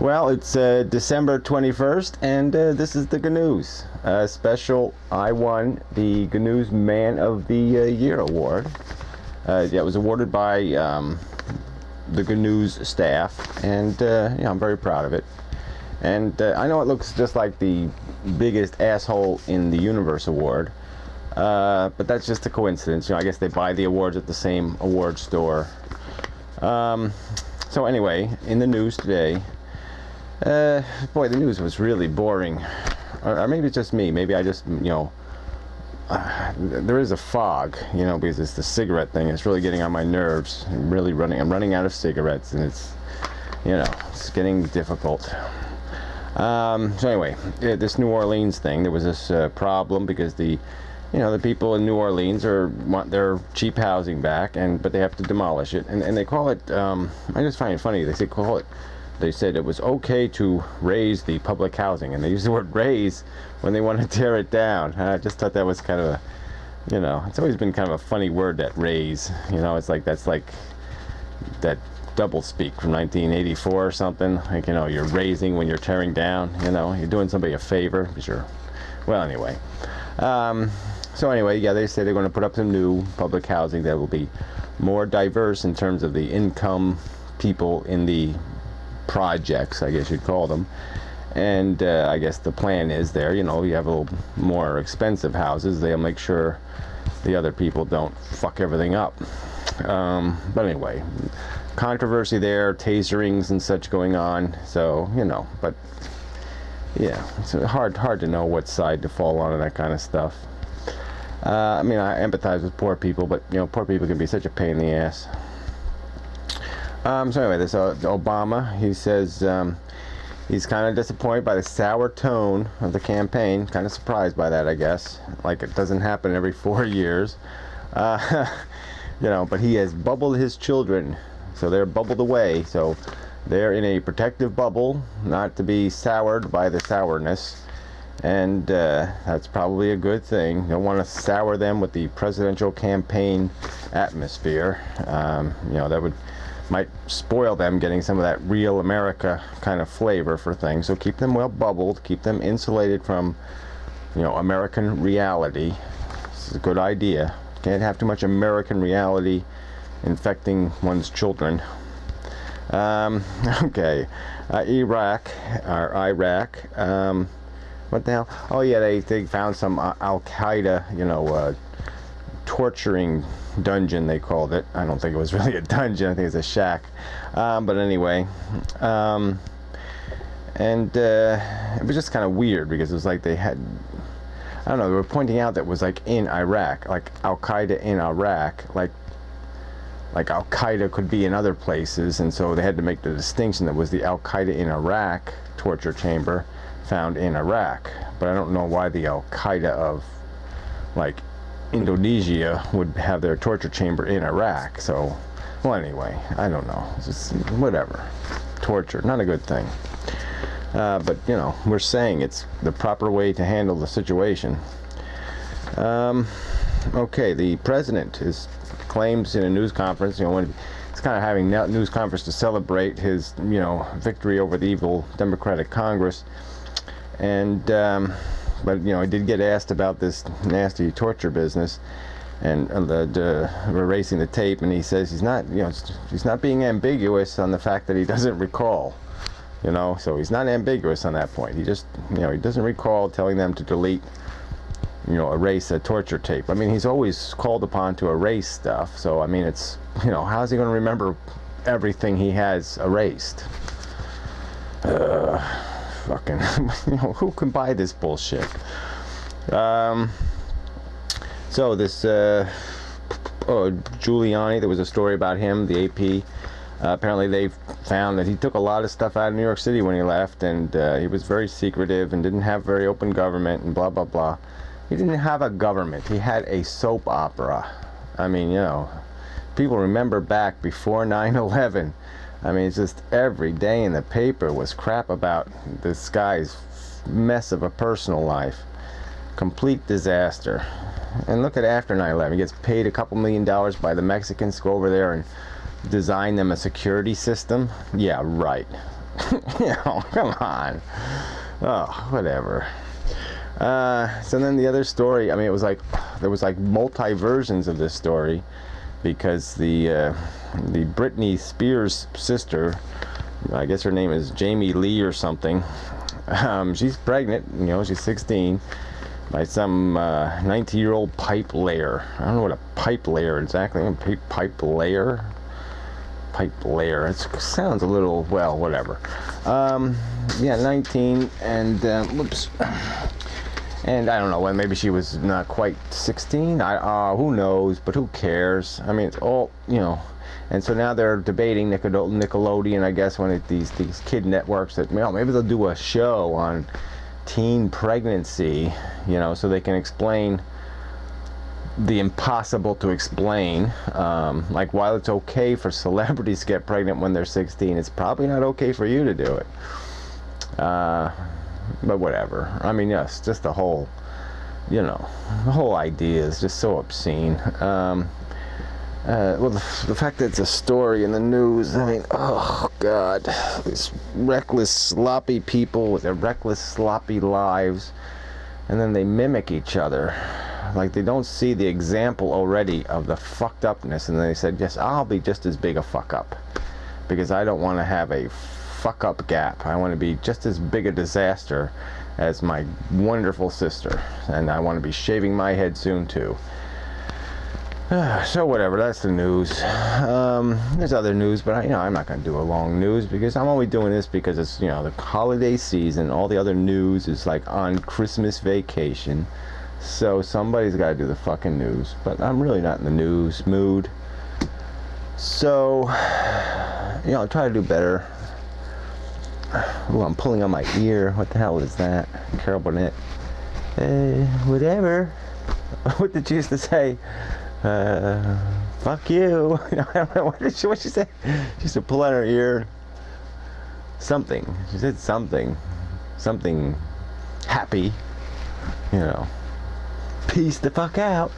Well, it's uh, December 21st, and uh, this is the GNews. Uh, special, I won the GNews Man of the uh, Year award. Uh, yeah, it was awarded by um, the GNews staff, and uh, yeah, I'm very proud of it. And I know it looks just like the biggest asshole in the universe award, but that's just a coincidence. You know, I guess they buy the awards at the same award store. Um, so anyway, in the news today, uh, boy, the news was really boring. Or, or maybe it's just me. Maybe I just, you know, uh, there is a fog, you know, because it's the cigarette thing. It's really getting on my nerves. I'm really running. I'm running out of cigarettes, and it's, you know, it's getting difficult. Um, so anyway, yeah, this New Orleans thing, there was this uh, problem because the, you know, the people in New Orleans are want their cheap housing back, and but they have to demolish it, and and they call it. Um, I just find it funny. They say call it they said it was okay to raze the public housing, and they use the word raze when they want to tear it down. And I just thought that was kind of a, you know, it's always been kind of a funny word that raze. You know, it's like that's like that double speak from 1984 or something. Like you know, you're raising when you're tearing down. You know, you're doing somebody a favor because you're. Well, anyway. Um, so anyway, yeah, they say they're going to put up some new public housing that will be more diverse in terms of the income people in the projects, I guess you'd call them. And uh, I guess the plan is there, you know, you have a little more expensive houses, they'll make sure the other people don't fuck everything up. Um, but anyway, controversy there, taserings and such going on. So you know, but yeah, it's hard hard to know what side to fall on and that kind of stuff. Uh, I mean, I empathize with poor people, but you know, poor people can be such a pain in the ass. Um, so anyway, this uh, Obama, he says um, he's kind of disappointed by the sour tone of the campaign. Kind of surprised by that, I guess. Like it doesn't happen every four years. Uh, you know, but he has bubbled his children, so they're bubbled away. So they're in a protective bubble, not to be soured by the sourness. And uh, that's probably a good thing. Don't want to sour them with the presidential campaign atmosphere. Um, you know, that would might spoil them getting some of that real America kind of flavor for things. So keep them well bubbled, keep them insulated from, you know, American reality. This is a good idea. Can't have too much American reality infecting one's children. Um, okay, uh, Iraq or Iraq. Um, what the hell? Oh yeah, they they found some uh, Al Qaeda, you know, uh, torturing dungeon they called it. I don't think it was really a dungeon i think it's a shack. Um, but anyway um, and uh, it was just kind of weird because it was like they had i don't know they were pointing out that it was like in iraq like al-qaeda in iraq like like Al Qaeda could be in other places, and so they had to make the distinction that was the Al Qaeda in Iraq torture chamber found in Iraq. But I don't know why the Al Qaeda of like Indonesia would have their torture chamber in Iraq. So, well, anyway, I don't know. Just whatever. Torture, not a good thing. Uh, but you know, we're saying it's the proper way to handle the situation. Um, okay, the president is claims in a news conference, you know, when he's kind of having a news conference to celebrate his, you know, victory over the evil Democratic Congress, and um, but you know, he did get asked about this nasty torture business and uh, the, erasing the tape, and he says he's not, you know, he's not being ambiguous on the fact that he doesn't recall, you know, so he's not ambiguous on that point. He just, you know, he doesn't recall telling them to delete, you know, erase a torture tape. I mean, he's always called upon to erase stuff, so I mean, it's, you know, how's he going to remember everything he has erased? Uh, fucking, you know, who can buy this bullshit? Um, so this, uh, oh, Giuliani, there was a story about him, the AP. Uh, apparently they found that he took a lot of stuff out of New York City when he left, and uh, he was very secretive and didn't have very open government and blah, blah, blah. He didn't have a government. He had a soap opera. I mean, you know, people remember back before 9-11 I mean, just every day in the paper was crap about this guy's mess of a personal life. Complete disaster. And look at after 9-11. He gets paid a couple million dollars by the Mexicans to go over there and design them a security system. Yeah, right. know, come on. Oh, whatever. Uh, so then the other story, I mean, it was like there was like multi versions of this story because the uh, the Britney Spears sister, I guess her name is Jamie Lee or something. Um, she's pregnant, you know, she's 16 by some 19 uh, year old pipe layer. I don't know what a pipe layer exactly. Pipe layer. Pipe layer. It sounds a little well, whatever. Um, yeah, 19 and uh, whoops and I don't know when maybe she was not quite 16 I uh, who knows but who cares? I mean it's all you know and so now they're debating Nickelodeon I guess when it, these these kid networks that know, maybe they'll do a show on teen pregnancy you know so they can explain the impossible to explain um, like while it's okay for celebrities to get pregnant when they're 16 it's probably not okay for you to do it. Uh, but whatever. I mean, yes, just the whole, you know, the whole idea is just so obscene. Um, uh, well, the, the, fact that it's a story in the news, I mean, oh, God. These reckless, sloppy people with their reckless, sloppy lives, and then they mimic each other. Like they don't see the example already of the fucked upness, and they said, yes, I'll be just as big a fuck up. Because I don't want to have a fuck up gap. I want to be just as big a disaster as my wonderful sister. And I want to be shaving my head soon too. so whatever, that's the news. Um, there's other news, but I, you know I'm not going to do a long news because I'm only doing this because it's you know the holiday season. All the other news is like on Christmas vacation, so somebody's got to do the fucking news. But I'm really not in the news mood. So you know, I'll try to do better. Oh, I'm pulling on my ear. What the hell is that? Carol Burnett. Uh, whatever. what did she used to say? Uh, fuck you. I don't know. What did she, what she say? She used to pull on her ear. Something. She said something. Something happy. You know. Peace the fuck out.